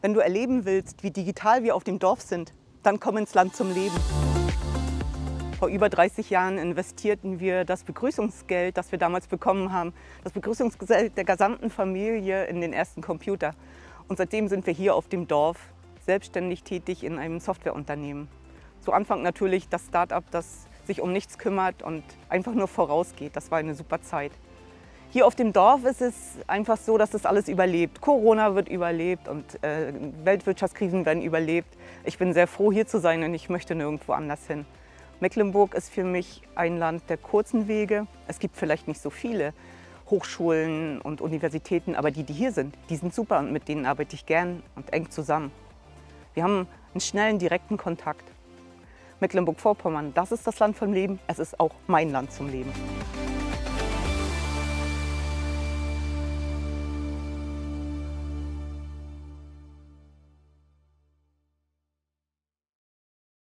Wenn du erleben willst, wie digital wir auf dem Dorf sind, dann komm ins Land zum Leben. Vor über 30 Jahren investierten wir das Begrüßungsgeld, das wir damals bekommen haben, das Begrüßungsgeld der gesamten Familie in den ersten Computer. Und seitdem sind wir hier auf dem Dorf selbstständig tätig in einem Softwareunternehmen. Zu Anfang natürlich das Start-up, das sich um nichts kümmert und einfach nur vorausgeht. Das war eine super Zeit. Hier auf dem Dorf ist es einfach so, dass das alles überlebt. Corona wird überlebt und äh, Weltwirtschaftskrisen werden überlebt. Ich bin sehr froh, hier zu sein und ich möchte nirgendwo anders hin. Mecklenburg ist für mich ein Land der kurzen Wege. Es gibt vielleicht nicht so viele Hochschulen und Universitäten, aber die, die hier sind, die sind super und mit denen arbeite ich gern und eng zusammen. Wir haben einen schnellen, direkten Kontakt. Mecklenburg-Vorpommern, das ist das Land vom Leben, es ist auch mein Land zum Leben.